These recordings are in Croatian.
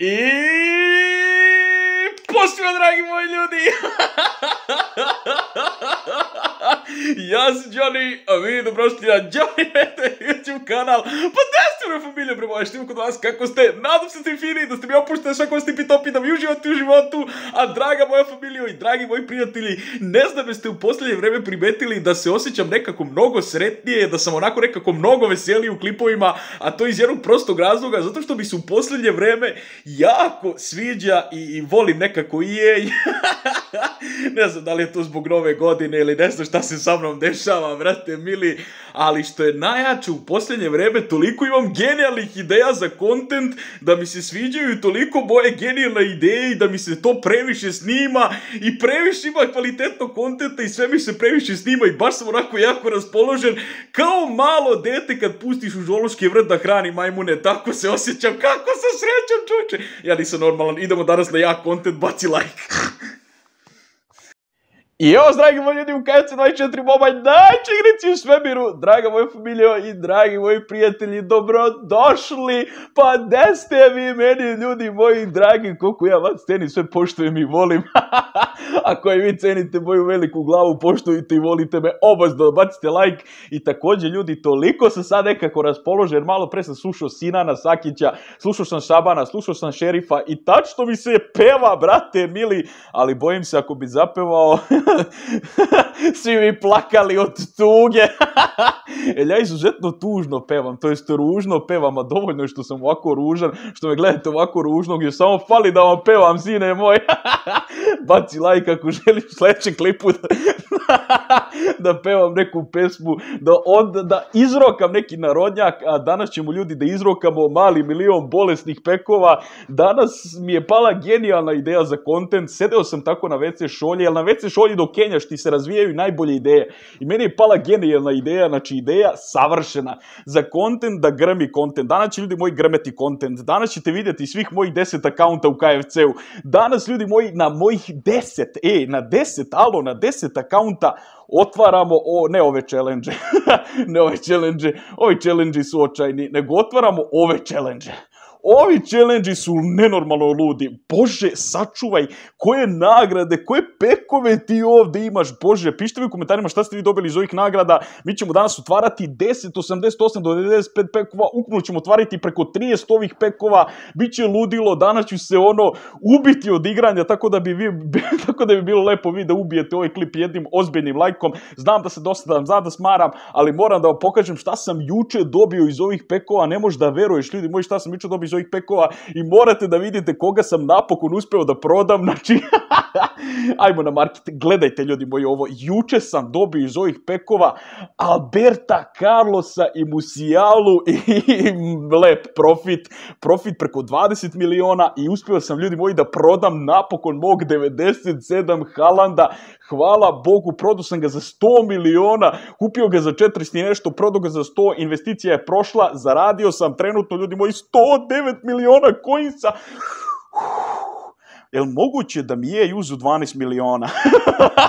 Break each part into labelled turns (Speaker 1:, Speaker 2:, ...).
Speaker 1: И посмеа, драги мои луѓи! Јас Џони, а ви добро што ја Џони, ете YouTube канал. Па ste bre moja, štim kod vas, kako ste? Nadam se ste fini, da ste mi opušteni svako ste topi, da vi uživate u životu. A draga moja familija i dragi moji prijatelji, ne znam da ste u posljednje vreme primetili da se osjećam nekako mnogo sretnije, da sam onako nekako mnogo veseliji u klipovima, a to iz jednog prostog razloga, zato što mi se u posljednje vreme jako sviđa i, i volim nekako i jej. ne znam da li je to zbog nove godine ili ne znam šta se sa mnom dešava, brate mili, ali što je najjače u posljednje vreme, toliko imam genijalnih ideja za kontent, da mi se sviđaju toliko moje genijalne ideje i da mi se to previše snima i previše ima kvalitetnog kontenta i sve mi se previše snima i baš sam onako jako raspoložen, kao malo dete kad pustiš u žološki vrt da hrani majmune, tako se osjećam, kako sam srećan čoče. Ja nisam normalan, idemo danas na jak kontent, baci like. I evo, dragi moji ljudi, u KFC 24 Mobile, najče u svemiru, draga moja familija i dragi moji prijatelji, dobrodošli, pa gde ste vi meni, ljudi moji dragi, koliko ja vas cenim, sve poštujem i volim, ako je vi cenite moju veliku glavu, poštujte i volite me, obazno, bacite like, i također ljudi, toliko sam sad nekako raspoložen, jer malo pre sam slušao Sinana Sakića, slušao sam Šabana, slušao sam Šerifa i tačno mi se peva, brate, mili, ali bojim se ako bi zapevao, svi mi plakali od tuge. Jer ja izuzetno tužno pevam, to jest ružno pevam, a dovoljno je što sam ovako ružan, što me gledate ovako ružnog, jer samo fali da vam pevam, sine moj. Baci like ako želiš u sljedećem klipu da, da pevam neku pesmu, da, onda, da izrokam neki narodnjak, a danas ćemo ljudi da izrokamo mali milion bolesnih pekova. Danas mi je pala genijalna ideja za kontent, sedeo sam tako na WC šolje, jer na WC šolji do Kenjaš ti se razvijaju najbolje ideje. I meni je pala genijalna ideja, znači ideja savršena za kontent da grmi kontent. Danas će ljudi moji grmeti kontent. Danas ćete vidjeti svih mojih deset akaunta u KFC-u. Danas ljudi moji na mojih deset, e, na deset, alo, na deset akaunta otvaramo, o, ne ove challenge, ne ove challenge, ovi challenge su očajni, nego otvaramo ove challenge. Ovi challenge su nenormalno ludi. Bože, sačuvaj, koje nagrade, koje pekove ti ovdje imaš. Bože, pišite vi u komentarima šta ste vi dobili iz ovih nagrada. Mi ćemo danas otvarati 10, 88 do 95 pekova. Ukupno ćemo otvariti preko 30 ovih pekova. Biće ludilo, danas ću se ono ubiti od igranja, tako da bi, vi, tako da bi bilo lepo vi da ubijete ovaj klip jednim ozbiljnim lajkom. Znam da se dosadam, znam da smaram, ali moram da vam pokažem šta sam juče dobio iz ovih pekova. Ne možeš da veruješ, ljudi moji, šta sam juče dobio iz ovih pekova i morate da vidite koga sam napokon uspeo da prodam, znači, ajmo na market, gledajte ljudi moji ovo, juče sam dobio iz ovih pekova Alberta Carlosa i Musialu i lep profit, profit preko 20 miliona i uspio sam ljudi moji da prodam napokon mog 97 Halanda, hvala Bogu, prodao sam ga za 100 miliona, kupio ga za 400 i nešto, prodao ga za 100, investicija je prošla, zaradio sam trenutno ljudi moji 109 miliona coinsa. Jel moguće da mi je uzu 12 miliona?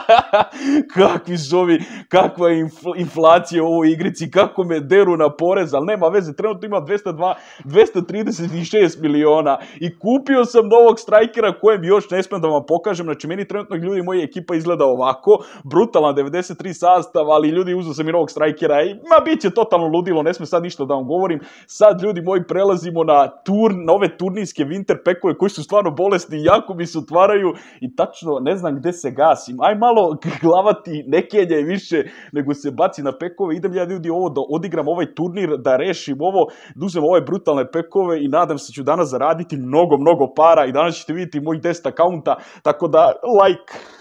Speaker 1: Kakvi zovi, kakva je inflacija u ovoj igrici, kako me deru na porez, ali nema veze, trenutno ima 202, 236 miliona i kupio sam novog strajkera kojem još ne smijem da vam pokažem, znači meni trenutno ljudi moja ekipa izgleda ovako, brutalan 93 sastav, ali ljudi uzeo sam i novog strajkera i ma bit će totalno ludilo, ne smijem sad ništa da vam govorim, sad ljudi moji prelazimo na tur, na ove turnijske winter pekove koji su stvarno bolesni i jako mi se otvaraju i tačno ne znam gdje se gasim. Aj malo glavati ne i više nego se baci na pekove. Idem ja ljudi ovo da odigram ovaj turnir, da rešim ovo, da uzmem ove brutalne pekove i nadam se ću danas zaraditi mnogo, mnogo para i danas ćete vidjeti mojih 10 akaunta, tako da like.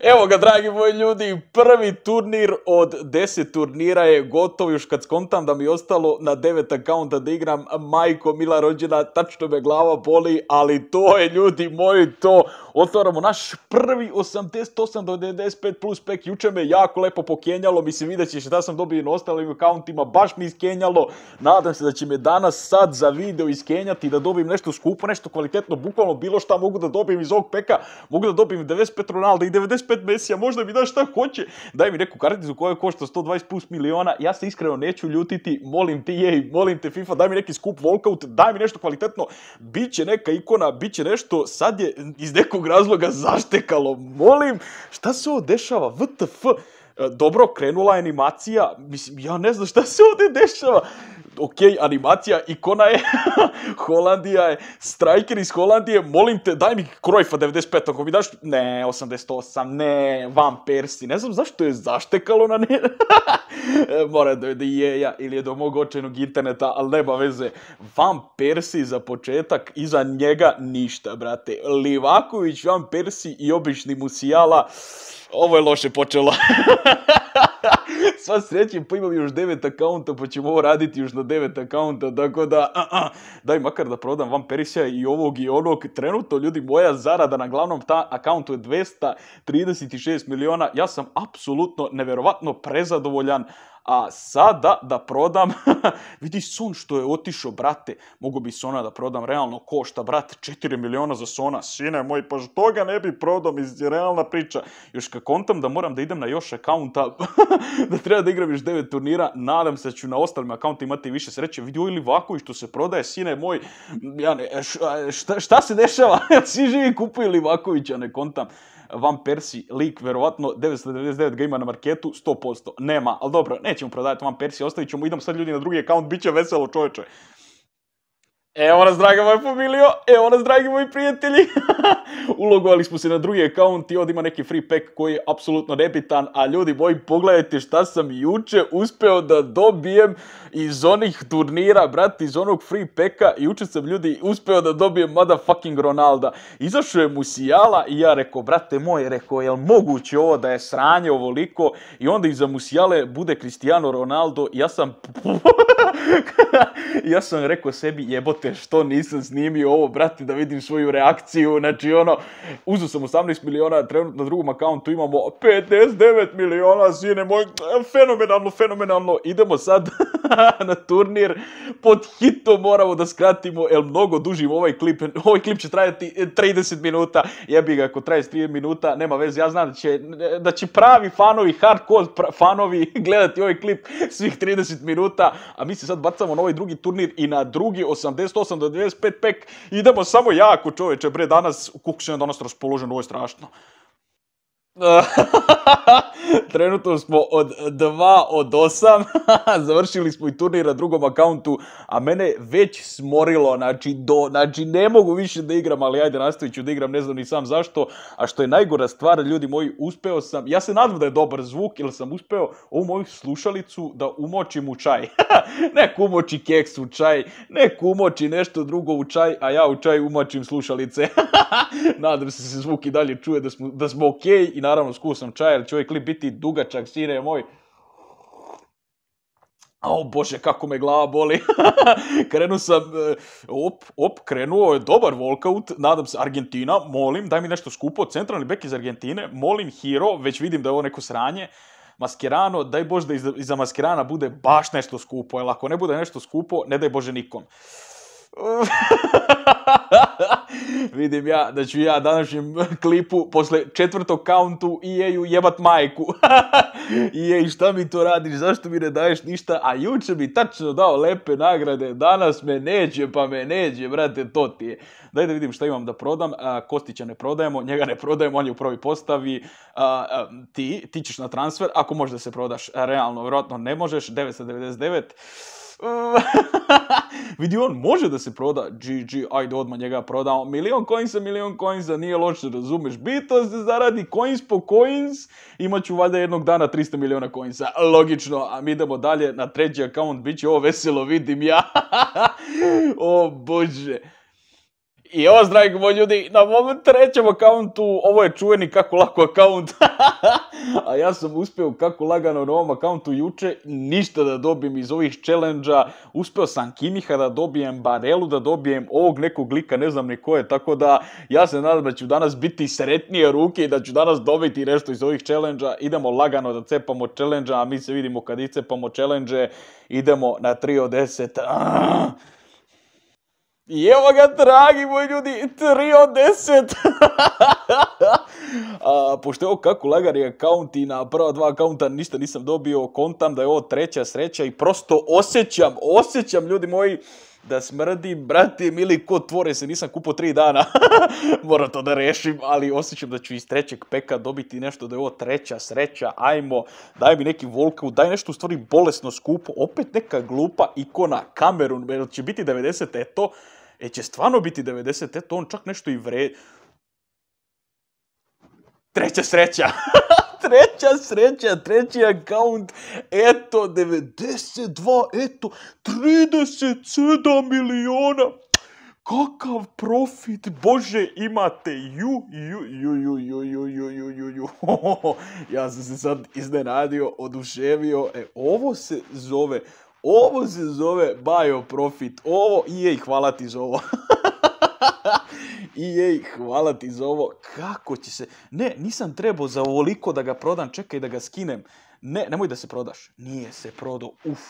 Speaker 1: Evo ga, dragi moji ljudi, prvi turnir od 10 turnira je gotov, još kad skontam da mi je ostalo na 9 akaunta da igram majko mila rođena, tačno me glava boli, ali to je ljudi moji to otvaramo naš prvi 88 do 95 plus pek, juče me jako lepo pokenjalo, mislim vidjet ćeš da sam dobio na ostalim akauntima, baš mi iskenjalo, nadam se da će me danas sad za video iskenjati, da dobijem nešto skupo, nešto kvalitetno, bukvalno bilo šta mogu da dobijem iz ovog peka, mogu da dobijem 95 Ronalda i 95 Mesija, možda mi da šta hoće, daj mi neku karticu koja košta 120 plus miliona, ja se iskreno neću ljutiti, molim ti jej, molim te FIFA, daj mi neki skup walkout, daj mi nešto kvalitetno, bit će neka ikona, bit će nešto, sad je iz nekog razloga zaštekalo, molim, šta se ovo dešava, WTF, E, dobro, krenula je animacija, mislim, ja ne znam šta se ovdje dešava. Ok, animacija, ikona je, Holandija je, striker iz Holandije, molim te, daj mi Krojfa 95, ako mi daš, ne, 88, ne, Van Persi, ne znam zašto je zaštekalo na ne, mora da je ja, ili je do mog očajnog interneta, ali nema veze, Van Persi za početak, iza njega ništa, brate, Livaković, Van Persi i obični Musijala, ovo je loše počelo. Sva srećem, pa imam još devet akaunta, pa ćemo ovo raditi još na devet akaunta, tako da, daj makar da prodam Van Perisija i ovog i onog. Trenutno, ljudi, moja zarada na glavnom ta akauntu je 236 miliona. Ja sam apsolutno, neverovatno prezadovoljan a sada da prodam, vidi Son što je otišao, brate, mogu bi Sona da prodam, realno košta, brate, 4 miliona za Sona, sine moj, pa što ga ne bi prodao, mislim, realna priča. Još kad kontam da moram da idem na još akaunta, da treba da igram još 9 turnira, nadam se da ću na ostalim akauntima imati više sreće. Vidi ili Livaković što se prodaje, sine moj, ja ne, šta, šta se dešava? Svi živi kupuju Livakovića, ne kontam. Van Persi, lik, verovatno 999 ga ima na marketu, 100%. Nema, ali dobro, nećemo prodavati Van Persi, ostavit ćemo, idem sad ljudi na drugi account, bit će veselo čovječe. Evo nas, draga moja familijo, evo nas, dragi moji prijatelji. Ulogovali smo se na drugi account i ovdje ima neki free pack koji je apsolutno nebitan, a ljudi moji, pogledajte šta sam juče uspeo da dobijem iz onih turnira, brati, iz onog free packa. Juče sam, ljudi, uspeo da dobijem motherfucking Ronalda. Izašao je Musijala i ja rekao, brate moj, rekao, jel moguće ovo da je sranje ovoliko? I onda iza Musijale bude Cristiano Ronaldo. Ja sam... ja sam rekao sebi, jebote, što nisam snimio ovo, brate, da vidim svoju reakciju. Znači, ono, uzeo sam 18 miliona, trenutno na drugom akauntu imamo 59 miliona, sine moj, fenomenalno, fenomenalno. Idemo sad na turnir, pod hitom moramo da skratimo, jer mnogo dužim ovaj klip, ovaj klip će trajati 30 minuta, jebi ga, ako traje 30 minuta, nema veze, ja znam da će, da će pravi fanovi, hardcore fanovi gledati ovaj klip svih 30 minuta, a mi se sad bacamo na ovaj drugi turnir i na drugi 88 do 95 pek, idemo samo jako čoveče, bre, danas, kako sam danas raspoložen, ovo je strašno. Trenutno smo od 2 od 8, završili smo i turnir na drugom akauntu, a mene već smorilo, znači, do, znači ne mogu više da igram, ali ajde nastavit ću da igram, ne znam ni sam zašto, a što je najgora stvar, ljudi moji, uspeo sam, ja se nadam da je dobar zvuk, jer sam uspeo ovu moju slušalicu da umočim u čaj. nek umoči keks u čaj, nek umoči nešto drugo u čaj, a ja u čaj umočim slušalice. nadam se se zvuk i dalje čuje da smo, da smo okej i naravno skuo čaj, jer će ovaj klip biti dugačak, sine moj. O bože, kako me glava boli. krenuo sam, e, op, op, krenuo je dobar walkout, nadam se, Argentina, molim, daj mi nešto skupo, centralni bek iz Argentine, molim Hero, već vidim da je ovo neko sranje, Maskerano, daj Bože da iza Maskerana bude baš nešto skupo, jer ako ne bude nešto skupo, ne daj Bože nikom. Vidim ja da ću ja današnjem klipu posle četvrtog kauntu EA-u jebat majku. EA šta mi to radiš, zašto mi ne daješ ništa, a juče mi tačno dao lepe nagrade, danas me neće pa me neće, brate, to ti je. Daj da vidim šta imam da prodam, Kostića ne prodajemo, njega ne prodajemo, on je u prvoj postavi, ti, ti ćeš na transfer, ako možeš da se prodaš, realno, vjerojatno ne možeš, 999, Vidi, on može da se proda. GG, ajde odmah njega prodamo. Milion coinsa, milion coinsa, nije loše, razumeš. Bito se zaradi coins po coins, imat ću valjda jednog dana 300 miliona coinsa. Logično, a mi idemo dalje na treći account, bit će ovo veselo, vidim ja. o bože. I evo, dragi moji ljudi, na mom trećem akauntu, ovo je čuveni kako lako akaunt, a ja sam uspio kako lagano na ovom akauntu juče ništa da dobijem iz ovih challenge uspio sam Kimiha da dobijem, Barelu da dobijem, ovog nekog lika ne znam ni ko je, tako da ja se nadam da ću danas biti sretnije ruke i da ću danas dobiti nešto iz ovih challenge idemo lagano da cepamo challenge a mi se vidimo kad icepamo challenge idemo na 3 od 10. I evo ga, dragi moji ljudi, 3 od 10. A, pošto je ovo kako lagari akaunt i na prva dva akaunta ništa nisam dobio, kontam da je ovo treća sreća i prosto osjećam, osjećam ljudi moji, da smrdi, brati, mili, ko tvore se, nisam kupo tri dana. Moram to da rešim, ali osjećam da ću iz trećeg peka dobiti nešto da je ovo treća sreća. Ajmo, daj mi neki volkaut, daj nešto u stvari bolesno skupo. Opet neka glupa ikona kameru, jer će biti 90, eto. E će stvarno biti 90, eto on čak nešto i vre... Treća sreća! treća sreća, treći akaunt, eto 92, eto 37 miliona. Kakav profit, bože, imate ju, ju, ju, ju, ju, ju, ju, ju, ju, ju. Ja sam se sad iznenadio, oduševio. E, ovo se zove, ovo se zove Bio Profit. Ovo, i hvala ti za ovo. I jej, hvala ti za ovo. Kako će se... Ne, nisam trebao za ovoliko da ga prodam, čekaj da ga skinem. Ne, nemoj da se prodaš. Nije se prodao, uf.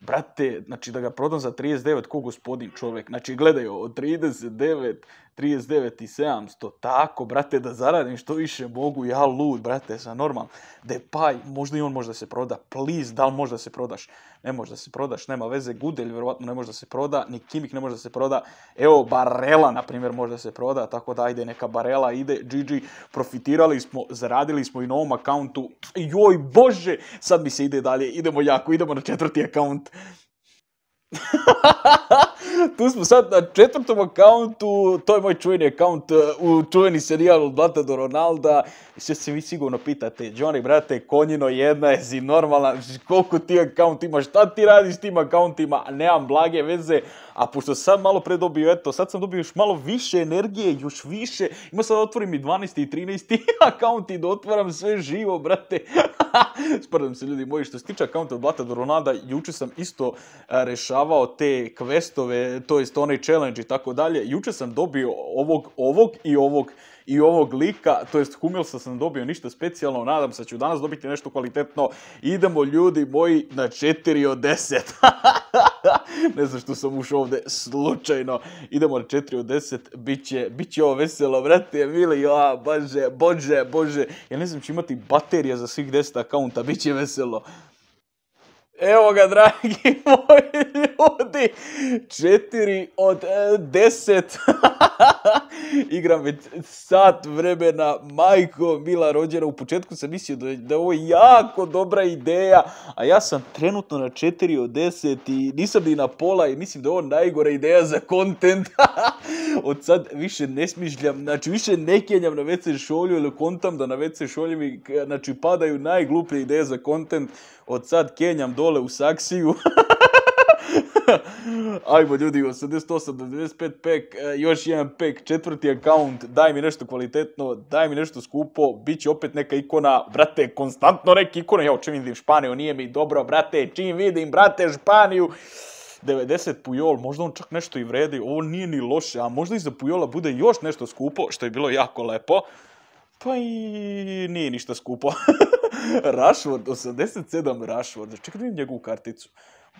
Speaker 1: Brate, znači da ga prodam za 39, ko gospodin čovjek. Znači gledaj od 39, 39 i 700, tako, brate, da zaradim što više mogu, ja lud, brate, sam normal. Depay, možda i on može da se proda, please, da li može da se prodaš? Ne može da se prodaš, nema veze, Gudelj vjerovatno ne može da se proda, ni Kimik ne može da se proda, evo, Barela, na primjer, može da se proda, tako da ajde, neka Barela ide, GG, profitirali smo, zaradili smo i na ovom akauntu, joj, bože, sad mi se ide dalje, idemo jako, idemo na četvrti akaunt. tu smo sad na četvrtom akauntu, to je moj čuveni akaunt uh, u čuveni serijal od Blata do Ronalda. Sve se vi sigurno pitate, Johnny, brate, konjino jedna, jesi normalan, koliko ti akaunt imaš, šta ti radiš s tim akauntima, nemam blage veze, a pošto sad malo pre dobio, eto, sad sam dobio još malo više energije, još više, ima sad otvorim i 12. i 13. akaunt i da otvaram sve živo, brate. Sprdam se ljudi moji, što se tiče akaunta od Blata do Ronalda, juče sam isto rešavao te questove, to jest onaj challenge i tako dalje. Juče sam dobio ovog, ovog i ovog i ovog lika, to jest Humilsa sam dobio ništa specijalno, nadam se ću danas dobiti nešto kvalitetno. Idemo ljudi moji na 4 od 10. ne znam što sam ušao ovde slučajno. Idemo na 4 od 10, biće, biće ovo veselo, brate, mili, ja, bože, bože, bože. Ja ne znam će imati baterija za svih 10 akaunta, biće veselo. Evo ga, dragi moji ljudi, četiri od e, deset. Igram već sat vremena, majko mila rođena. U početku sam mislio da, da je ovo jako dobra ideja, a ja sam trenutno na četiri od deset i nisam ni na pola i mislim da je ovo najgora ideja za kontent. od sad više ne smišljam, znači više ne kenjam na WC šolju ili kontam da na WC šolju mi znači, padaju najgluplje ideje za kontent od sad kenjam dole u saksiju. Ajmo ljudi, 88 do 95 pek, e, još jedan pek, četvrti account, daj mi nešto kvalitetno, daj mi nešto skupo, bit će opet neka ikona, brate, konstantno neka ikona, ja čim vidim Španiju, nije mi dobro, brate, čim vidim, brate, Španiju, 90 Pujol, možda on čak nešto i vredi, ovo nije ni loše, a možda iza Pujola bude još nešto skupo, što je bilo jako lepo, pa i nije ništa skupo. Rashford, 87 Rashford. Čekaj da vidim njegovu karticu.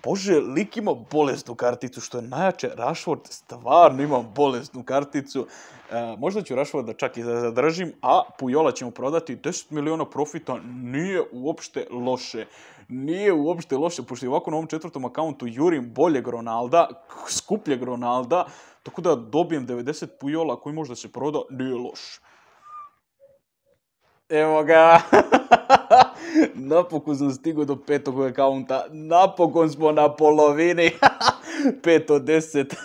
Speaker 1: Bože, lik ima bolesnu karticu, što je najjače. Rashford stvarno ima bolesnu karticu. E, možda ću Rashforda čak i da zadržim, a Pujola ćemo prodati 10 miliona profita. Nije uopšte loše. Nije uopšte loše, pošto je ovako na ovom četvrtom akauntu jurim boljeg Ronalda, skupljeg Ronalda, tako da dobijem 90 Pujola koji možda se proda, nije loš. Evo ga. Napokon sam stigao do petog akaunta. Napokon smo na polovini. 5 od 10.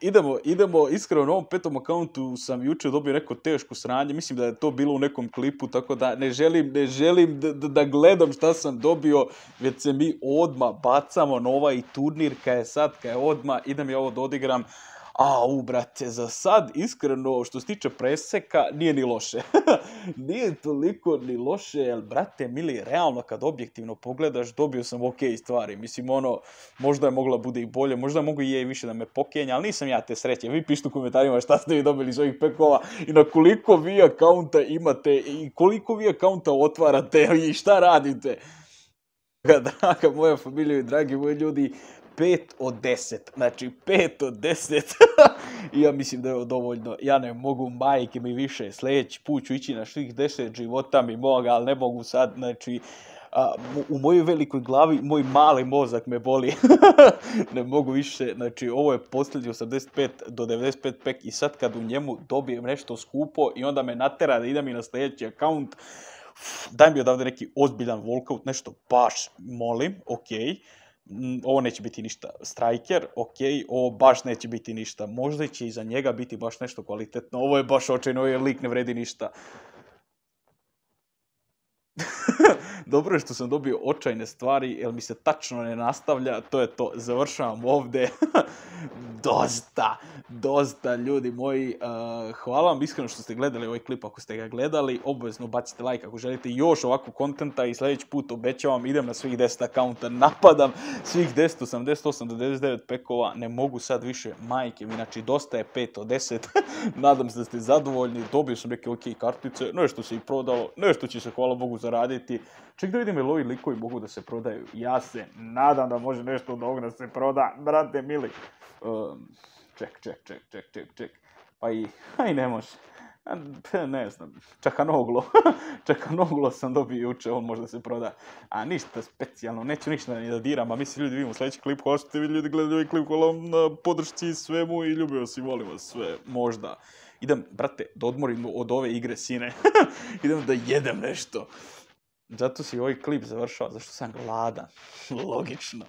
Speaker 1: idemo, idemo, iskreno na ovom petom akauntu sam jučer dobio neko teško sranje, mislim da je to bilo u nekom klipu, tako da ne želim, ne želim da, da gledam šta sam dobio, već se mi odma bacamo na ovaj turnir, kad je sad, kad je odma, idem ja ovo da odigram. A, u, brate, za sad, iskreno, što se tiče preseka, nije ni loše. nije toliko ni loše, jer, brate, mili, realno, kad objektivno pogledaš, dobio sam ok stvari. Mislim, ono, možda je mogla bude i bolje, možda mogu i je više da me pokenja, ali nisam ja te sreće. Vi pišite u komentarima šta ste vi dobili iz ovih pekova i na koliko vi akaunta imate i koliko vi akaunta otvarate i šta radite. Draga moja familija i dragi moji ljudi, 5 od 10. Znači, 5 od 10. I ja mislim da je ovo dovoljno. Ja ne mogu, majke mi više. Sljedeći put ću ići na svih 10 života mi moga, ali ne mogu sad. Znači, a, u mojoj velikoj glavi, moj mali mozak me boli. ne mogu više. Znači, ovo je posljednji 85 do 95 pek i sad kad u njemu dobijem nešto skupo i onda me natera da idem i na sljedeći akaunt, daj mi odavde neki ozbiljan walkout, nešto baš molim, okej. Okay ovo neće biti ništa striker, ok, ovo baš neće biti ništa, možda će iza njega biti baš nešto kvalitetno, ovo je baš očajno, ovaj lik ne vredi ništa. Dobro je što sam dobio očajne stvari, jer mi se tačno ne nastavlja, to je to, završavam ovdje. dosta, dosta ljudi moji. Uh, hvala vam iskreno što ste gledali ovaj klip ako ste ga gledali. Obavezno bacite like ako želite još ovakvog kontenta i sljedeći put obećavam idem na svih 10 akaunta, napadam svih 10, 88 do 99 pekova. Ne mogu sad više majke, inače dosta je 5 od 10. Nadam se da ste zadovoljni, dobio sam neke ok kartice, nešto se i prodalo, nešto će se hvala Bogu zaraditi. Ček da vidim je ovi likovi mogu da se prodaju. Ja se nadam da može nešto od ovoga da se proda. Brate, mili. Um, ček, ček, ček, ček, ček, ček. Pa i, aj ne može. Ne znam, čakanoglo. čakanoglo sam dobio juče, on možda se proda. A ništa specijalno, neću ništa ni da diram, a mi se ljudi vidimo sljedeći klip. Što ste ljudi gledali ovaj klip, hvala vam na podršci svemu i ljubio vas i volim vas sve, možda. Idem, brate, da odmorim od ove igre sine. Idem da jedem nešto. Zato si ovaj klip završao, zašto sam gladan. Logično.